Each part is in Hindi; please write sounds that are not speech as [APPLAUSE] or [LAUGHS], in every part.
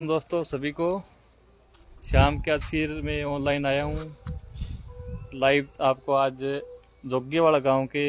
दोस्तों, सभी को। शाम के आज फिर मैं ऑनलाइन आया हूँ। लाइव आपको आज जोग्यवाड़ा गाँव के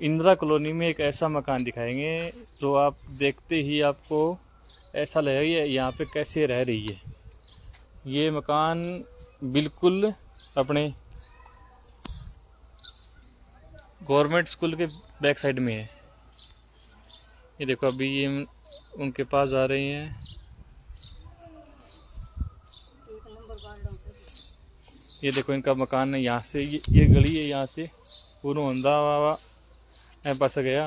इंदिरा कॉलोनी में एक ऐसा मकान दिखाएँगे, जो आप देखते ही आपको ऐसा लगेगा यहाँ पे कैसे रह रही है। ये मकान बिल्कुल अपने गवर्नमेंट स्कूल के बैक साइड में है। ये देखो, अभी ये उनके पास आ रही हैं। ये देखो इनका मकान है यहाँ से ये, ये गली है यहाँ से। पूरा होंदा वावा पास गया।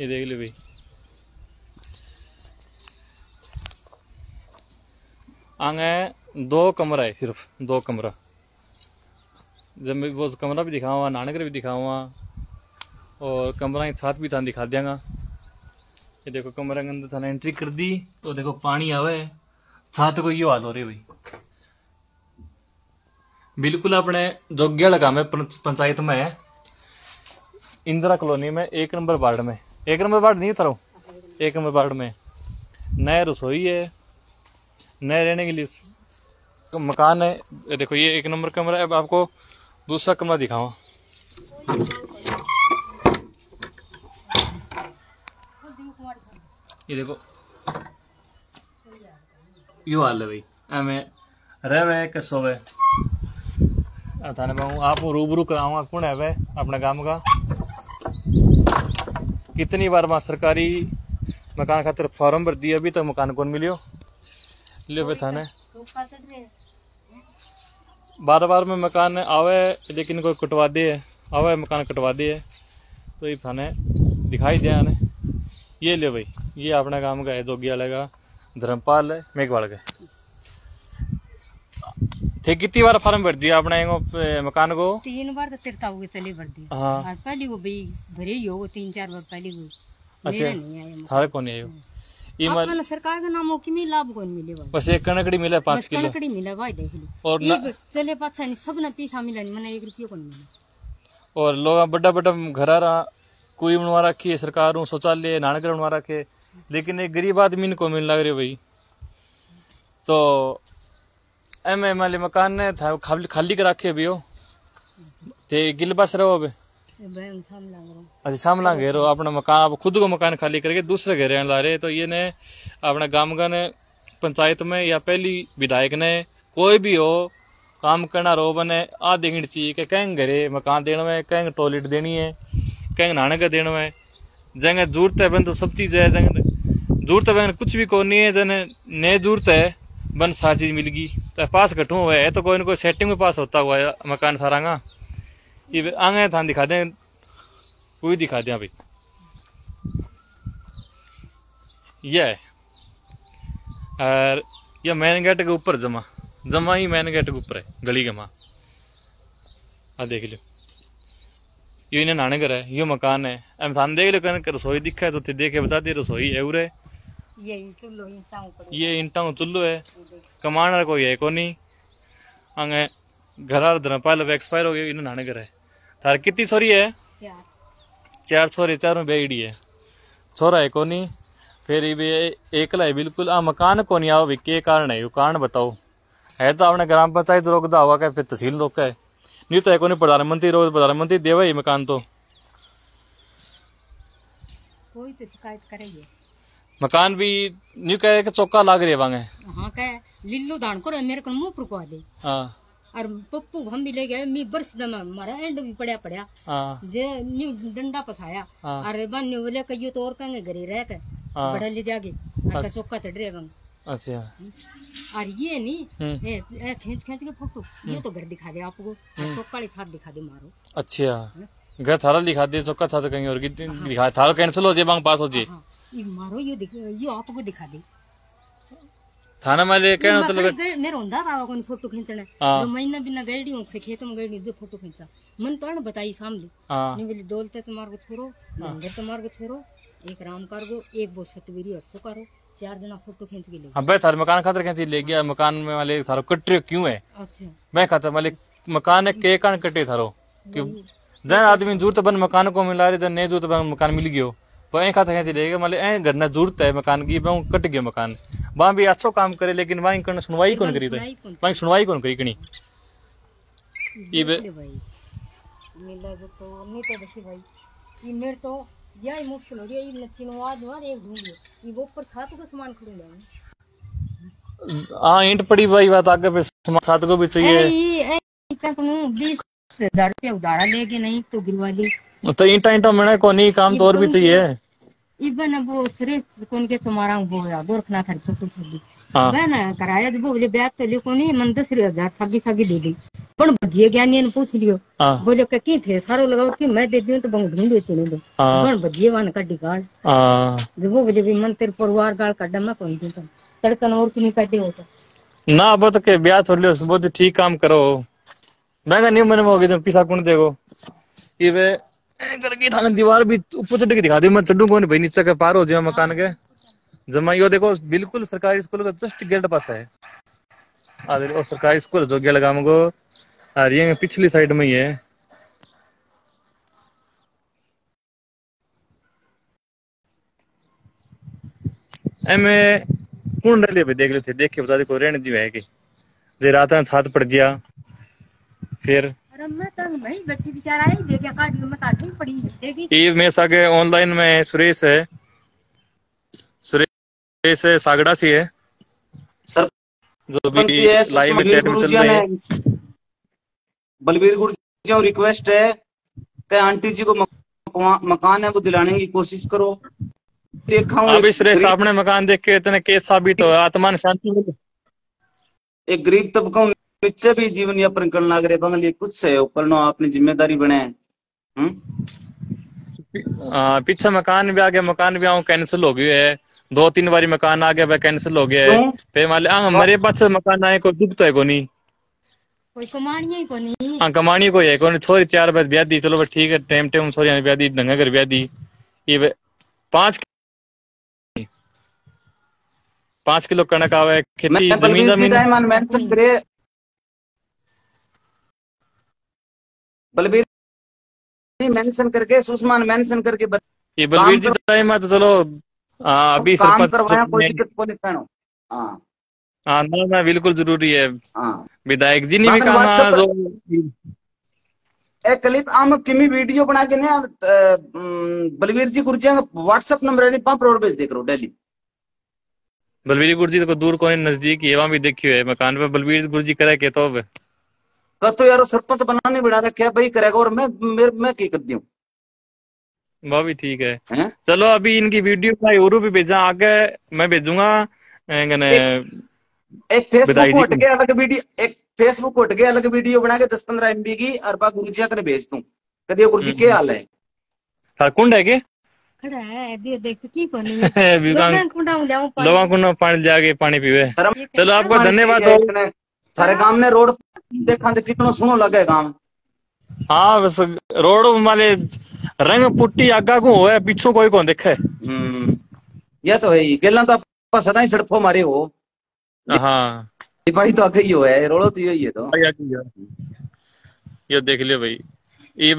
ये देख लो भाई। आगे दो कमरा है सिर्फ़ दो कमरा। जब मैं वो कमरा भी दिखाऊँगा नानकर भी दिखाऊँगा और कमरा छत भी था दिखा देंगा ये देखो कमरे के अंदर थाने एंट्री कर दी तो देखो पानी आवे। छत को ये हाल हो रही भाई। बिल्कुल अपने जोग्या लगा में पंचायत में है। इंदिरा कॉलोनी में, एक नंबर वार्ड में। एक नंबर वार्ड नहीं उतरो, एक नंबर वार्ड में। नए रसोई है, नए रहने के लिए मकान है। देखो, ये एक नंबर कमरा है। अब आपको दूसरा कमरा दिखाओ ये देखो। यू हाल है भाई। एमे रहे के सोवे थाने मैं आप रूबरू कराऊँगा कौन है वह? अपने काम का। कितनी बार वहाँ सरकारी मकान खातर फॉर्म भर दिया, अभी तक तो मकान कौन मिलियो? लियो भाई थाने। बार बार में मकान आवे, लेकिन कोई कटवा दे। आवे, मकान कटवा दे। तो ये थाने दिखाई दिया ने ये ले भाई। ये अपने काम का है जोगी वाले का। धर्मपाल है मेघवाल का थे कितनी बार फॉर्म भर दिया अपने मकान को? तीन बार तो तिरता हुए चले भर दिया हाँ। पहली को भाई भरे ही हो तीन चार बार पहली को अच्छा। मेरा नहीं आया थारे को नहीं आयो ये सरकार का नाम हो कि लाभ कौन मिले भाई। बस एक कनकड़ी मिला पाँच किलो। कनकड़ी मिला भाई देख ली। और न, चले पाँच नहीं सब ना पैसा मिला नहीं मैंने एक रुपये कौन मिला। और लोग बड़ा बड़ा घर रहा कोई बनवा रखी है सरकार शौचालय नानकर बनवा रखे। लेकिन एक गरीब आदमी को मिल लग रही भाई। तो एम एम वाले मकान ने था खाली खाली कर रखे भी हो। ते गिल बस रहो अब लग अच्छा सामला घेरो अपना मकान आप खुद को मकान खाली करके दूसरे घेरे ला रहे तो ये ने अपने गाँव का ने पंचायत में या पहली विधायक ने कोई भी हो काम करना रो बने आ देखनी चाहिए कि कहीं घरे मकान देना में कहीं टॉयलेट देनी है कहीं नहाने का देना है जगह ज़रूरत है बन तो सब चीज़ है जगह। है बन कुछ भी कौन है, जन ने ज़रूरत है, बन सारी चीज़ मिल गई। तो पास घटू हुआ है तो कोई ना कोई सेटिंग में पास होता हुआ है, मकान सारा का आगे थान दिखा दें, कोई दिखा दिया भाई यह और यह मेन गेट के ऊपर जमा। जमा ही मेन गेट के ऊपर है, गली के आ देख लो। ये इन्हें नाने घर है, ये मकान है। हम थान देख लो कन रसोई दिखा है तो ते देखे बता दे, रसोई है, उरे। ये ये इंटा चुल्लो है। कमान कोई है कोनी। आगे घर धरपाल एक्सपायर हो गए इन्हें नाने घर है थार कितनी छोरी है? चार। चार छोरे चारों बेगड़ी है। छोरा है कोनी फिर ये भी एकला है बिल्कुल। आ मकान कोनी आओ भी के कारण है? कारण बताओ। है तो आपने ग्राम पंचायत रोकदा होगा क्या? फिर तहसील रोका है। नहीं तो है कोनी प्रधानमंत्री रोक प्रधानमंत्री देवा ही मकान तो। कोई तो शिकायत करेगी। मकान भी न्यू कहे कि चौका लाग रही है वांगे। हाँ कह लिल्लू दान करो मेरे को मुँह रुकवा दे हाँ। और पप्पू हम भी ले गए मी बरस दम मारा एंड भी पड़ा पड़ा हाँ। जे न्यू डंडा पसाया। हाँ। अरे बन न्यू बोले कहियो तो और कहेंगे घरे रह के। हाँ। बड़ा ले जाके और चौका चढ़ रहे बंग अच्छा। और ये नहीं हम्म। खींच खींच के फ़ोटो। ये तो घर दिखा दे आपको। चौका वाली छात दिखा दे मारो। अच्छा। घर थारा दिखा दे चौका था तो कहीं और दिखा थारा कैंसिल हो जाए बांग पास हो जाए हाँ ये मारो ये दिख ये आपको दिखा दे। थाना में कहना तो लगा गए- मेरा होंदा बाबा को फ़ोटो खींचना? हाँ। महीना बिना गैडी हूँ खेतों में गैडी जो फ़ोटो खींचा। मन तो बताई सामने। हाँ। बोली दौलते तुम्हारे को छोड़ो मंदिर तुम्हारे को छोड़ो एक राम कर गो एक सतवीरी हर्षो करो चार जना फ़ोटो खींच के ले हाँ थारे मकान खातर कैसे ले गया मकान में वाले थारो कट रहे हो क्यों है? अच्छा। मैं खाता मालिक मकान है के कान कटे थारो? क्यों? जन आदमी ज़रूरत बन मकान को मिला रहे तो नहीं ज़रूरत बन मकान मिल गयो। पर ऐ खाता कहती रहेगा मतलब ऐ घर ना ज़रूरत है मकान की कट गयो मकान। वहाँ भी अच्छो काम करे लेकिन वहीं करने सुनवाई कौन करी तो वहीं सुनवाई कौन करी कनी ये बे- मिला जो तो नहीं तो देखी भाई। ये मेरे तो यही मुश्किल हो रही है ये चिनवाज वार एक ढूंढ ये वो ऊपर छात को सामान खरीदा हाँ। ईंट पड़ी भाई बात आगे पे साथ को भी चाहिए। ये बीस हज़ार रुपया उधारा लेके नहीं तो गिरवाली तो ईंटा ईंटा मैंने को नहीं काम तो और भी चाहिए। के तुम्हारा वो गोरखनाथ हर तो छब्बीस हाँ। वह ना कराया तो बोले ब्याज तो लियो कोनी मन दस हज़ार सागी सागी दे दी। पण भजिए ज्ञानी ने पूछ लियो? हाँ। बोले के की थे? सारो लगाओ कि मैं दे दूँ तो बंग ढूंढे चुने दो। हाँ। पण भजिए वान का डिगाड़ हाँ। जो वो बोले भी मन तेरे परिवार गाल का डमा कौन दूँ तड़कन और की नहीं कहते हो तो ना अब तो के ब्याह थोड़ी लो वो तो ठीक काम करो। महँगा नहीं मैंने होगी तो पिसा कौन देगो ये करके दीवार भी ऊपर चढ़ के दिखा दे, मैं चढ़ू कौन भाई, नीचे के पार हो जाए मकान के। जमा यो देखो, बिल्कुल सरकारी स्कूल का जस्ट गेट पास है। आ सरकारी स्कूल जो गेट हमको और ये पिछली साइड में ही है। एमे रह भाई, देख लेते, देख के बता दे, कोई रहने जी है कि? रात में छात पड़ गया। फिर मैं तो बैठी बेचारा मैं पड़ी देगी। सागे ऑनलाइन में सुरेश है। सुरेश है सागड़ा सी है। सर जो भी लाइव में चैट में चल जी रहे हैं। बलबीर गुरु जी को रिक्वेस्ट है कि आंटी जी को मकान है वो दिलाने की कोशिश करो। देखा हूँ इस सुरेश आपने मकान देख के इतने केस साबित हो आत्मा ने शांति मिली। एक गरीब तबका नीचे भी जीवन यापन करने लग रहे बंगली कुछ सहयोग करना अपनी ज़िम्मेदारी बने हम्म? आ, पीछे मकान भी आ गया मकान भी आऊँ कैंसिल हो गया है। दो तीन बारी मकान आ गया कैंसिल हो गया है। क्यों? फिर मान लिया मेरे पास मकान आए कोई दुख तो है को नहीं कोई कमानी ही को नहीं हाँ कमानी कोई है कौन? छोरी चार बार ब्याह दी चलो बस ठीक है टाइम टाइम छोरी ब्याह दी ढंगा कर ब्याह दी। ये पाँच पाँच किलो कणक आवे खेती ज़मीन ज़मीन दाईमान मेंशन करे बलबीर मेंशन करके सुषमान मेंशन करके बत- ये बलवीर जी टाइम में तो चलो हाँ अभी काम करवाया कोई दिक्कत को कहना हाँ। हाँ ना ना बिल्कुल ज़रूरी है। हाँ। विधायक जी ने भी कहा जो एक क्लिप आम किमी वीडियो बना के ना बलवीर जी गुरु जी व्हाट्सएप नंबर है पंप रोड भेज देख डेली। बलवीर गुरु जी को दूर कोई नज़दीक ही है वहाँ भी देखियो है मकान पे बलवीर गुरु जी करे के तो अब तो यार सरपंच बनाने बिड़ा रखे भाई करेगा और मैं मेरे मैं की कर दूँ? वो भी ठीक है। हैं? चलो अभी इनकी वीडियो का यूरू भी भेजा आगे मैं भेजूँगा एक फेसबुक को हट के अलग वीडियो एक फेसबुक हट के अलग वीडियो बना के दस पंद्रह एमबी की और बा गुरु जी कर भेज दूँ। कदियो गुरु जी हम्म। के हाल है? हाँ, कुंड है के खड़ा है दे देख तो की [LAUGHS] कुंडा पानी लोगों को ना पानी जाके पानी पीवे। चलो आपको धन्यवाद। थारे गाँव ने रोड देखा से कितना सुनो लगे गाँव हाँ बस रोड वाले रंग पुट्टी आगा को होए पीछो कोई कौन देखे। हम्म ये तो है ही। गेला तो आप सदा ही सड़फो मारे हो। हाँ। भाई तो आगे ही हो है रोड़ो तो यही है तो। ये देख लियो भाई। ये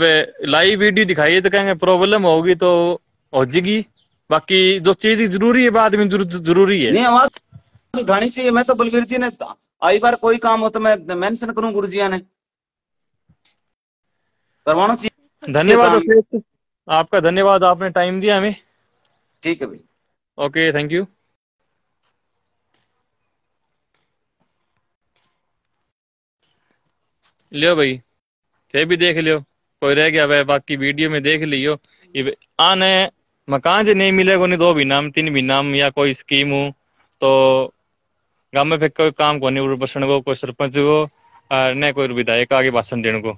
लाइव वीडियो दिखाइए तो कहेंगे प्रॉब्लम होगी तो हो जाएगी बाकी जो चीज़ ज़रूरी है बाद में ज़रूरी है। नहीं आवाज़ उठानी चाहिए। मैं तो बलवीर जी ने आई बार कोई काम हो तो मैं मेंशन करूँ गुरु जी ने करवाना चाहिए? धन्यवाद आपका धन्यवाद आपने टाइम दिया हमें। ठीक है भाई। ओके थैंक यू लियो भाई थे भी देख लियो। कोई रह गया वह बाकी वीडियो में देख लियो। ये आने मकान जो नहीं मिलेगा नहीं दो भी नाम तीन भी नाम या कोई स्कीम हो तो गाँव में फिर कोई काम को नहीं बसन को कोई सरपंच को न कोई विधायक आगे भाषण देने को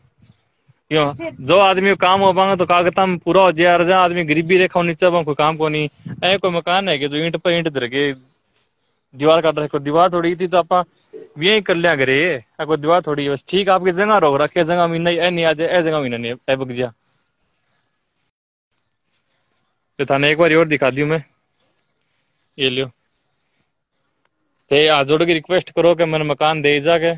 क्यों जो आदमी काम हो पाएगा तो कागता में पूरा हो जाए जहाँ आदमी गरीबी रेखा नीचे कोई काम को नहीं ऐ कोई मकान है कि जो ईंट पर ईंट धर दीवार काट कोई दीवार थोड़ी थी तो आप यही कर लिया करे। कोई दीवार थोड़ी बस ठीक आपकी जगह रोक रखे, जगह महीना ए नहीं आ जाए ए जगह महीना नहीं ए बग जा तो थाने एक बार और दिखा दी मैं। ये लियो। ते हाथ जोड़ के रिक्वेस्ट करो कि मैंने मकान दे जाके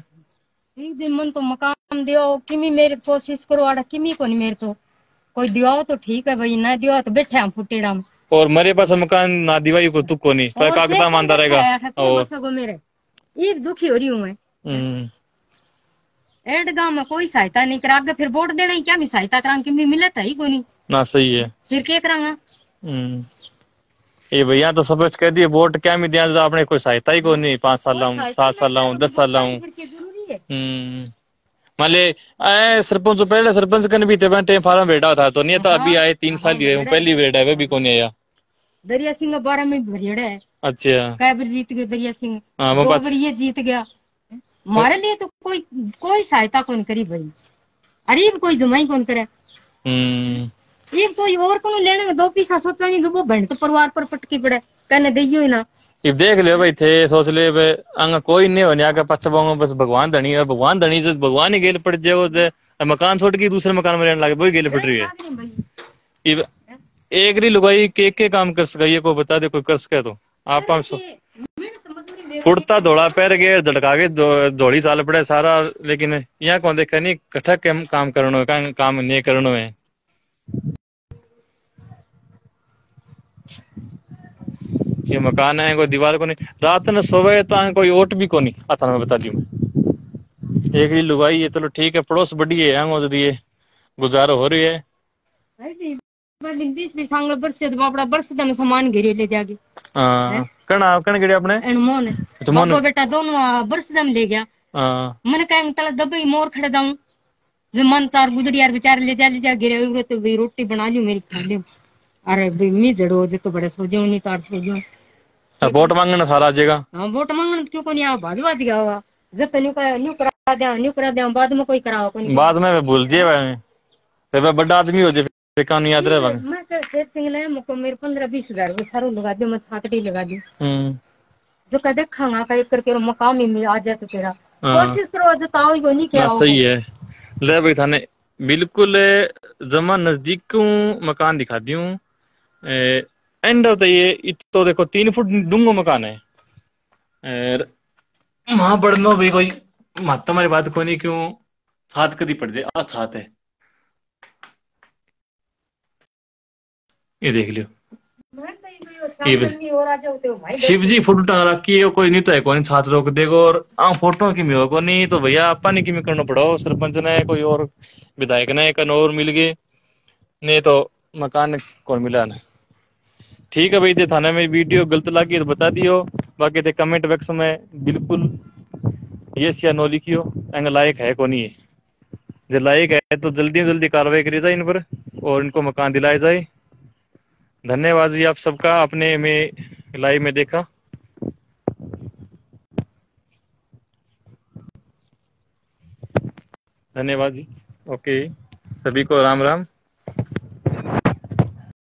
एक दिन मन तो मकान दियो किमी मेरे कोशिश करो आड़ा किमी को नहीं मेरे तो। कोई दिवाओ तो ठीक है भाई ना दिवाओ तो बैठे हम फुटेड़ा में। और मेरे पास मकान ना दिवाई को तुक को नहीं पर मैं मानता रहेगा। और को मेरे। ये दुखी हो रही हूँ मैं। हम्म, एड गाँव में कोई सहायता नहीं करा आगे फिर वोट देना क्या मैं सहायता करा कि मैं मिले था ही कोई नहीं। ना सही है। फिर क्या करांगा हम्म। ये भैया तो सब कह दिए वोट क्या में दिया तो आपने कोई सहायता ही को नहीं पाँच साल सात साल दस साल मान ले सरपंच पहले सरपंच कन भी थे टाइम फार्म बेटा था तो नहीं था अभी आए तीन साल ही हुए हूँ, पहली बेट है वे भी कौन आया दरिया सिंह के बारे में भरियड़ा है अच्छा कै जीत गया दरिया सिंह दो ये जीत गया हमारे लिए तो कोई कोई सहायता कौन करी भाई अरे कोई जमाई कौन करे ये कोई और कौन लेने का दो पैसा सोचा नहीं कि वो बहन तो परिवार पर पटकी पड़े कहने दियो ही ना। अब देख लियो भाई थे सोच ले भाई अंग कोई नहीं होने आगे पच्चा पाऊँगा बस भगवान धनी है भगवान धनी तो भगवान ही गेल पड़ जाओ ते मकान छोड़ के दूसरे मकान में रहने लगे वही गेल पड़ रही है। इब एक री लुगाई के के काम कर सका ये को बता दे कोई कर सके तो। आप हम सो। में उड़ता दौड़ा पैर गए झटका के दो- दौड़ी चाल पड़े सारा लेकिन यहाँ कौन देखा नहीं कठा काम काम करनो काम नहीं करनो है ये मकान है कोई दीवार को नहीं। रात ने सोवे तो कोई ओट भी को नहीं आता मैं बता दी एक ही लुगाई है चलो ठीक है पड़ोस बड़ी है आंगो ज़रिए गुजारो हो रही है। तो बापड़ा बरस दम सामान घेरे ले जाके कण कण गिरे अपने मोन अच्छा, मोन। बेटा दोनों आ, बरस दम ले गया। हाँ मैंने कहा तला दबई मोर खड़े जाऊँ। मन चार गुजरी यार बेचारे ले जा ले जा गिरे हुए तो भाई रोटी बना ली मेरी खा ली अरे भाई मी जड़ो जे तो बड़े सो जाऊँ नहीं तार सो जाऊँ। अब वोट मांगना सारा आ जाएगा हाँ वोट मांगने क्यों को नहीं आ बाद बाद गया हुआ जब तो न्यू न्यू करा दिया न्यू करा दिया बाद में कोई करावा को बाद में मैं भूल दिए भाई। मैं बड़ा आदमी हो जाए फिर कौन याद रहे भाई। मैं तो शेर सिंह ने मुझको मेरे पंद्रह बीस हज़ार रुपये सारू लगा दियो मैं छाकड़ी लगा दी। हम्म। जो कह देखा का एक करके मकाम ही आ जाए तो तेरा। हाँ। कोशिश करो जताओ ही को नहीं क्या हाँ, सही है। ले भाई थाने बिल्कुल जमा नज़दीक मकान दिखा दी हूँ एंड ऑफ़ द ये तो देखो, तीन फुट डूंगो मकान है। और वहाँ पढ़नो भी कोई मत तुम्हारी बात को नहीं क्यों छात कदी पड़ जाए। आ छात है। ये देख लियो। तो शिव जी फ़ोटो टंगा रखी है, कोई नहीं तो है, कोई छात्र रोक देगो और, आ, फ़ोटो की मिलो को नहीं तो भैया, आपा नहीं किमी करना पड़ो, सरपंच ने, कोई और विधायक ने कन और मिल गए नहीं तो मकान कौन मिला ना? ठीक है भाई जे थाने में वीडियो गलत लगी तो बता दियो। बाकी ते कमेंट बॉक्स में बिल्कुल यस या नो लिखियो। एंग लायक है को नहीं है जो लायक है तो जल्दी जल्दी कार्रवाई करी जाए इन पर और इनको मकान दिलाए जाए। धन्यवाद जी आप सबका, आपने में लाइव में देखा। धन्यवाद जी। ओके सभी को राम राम।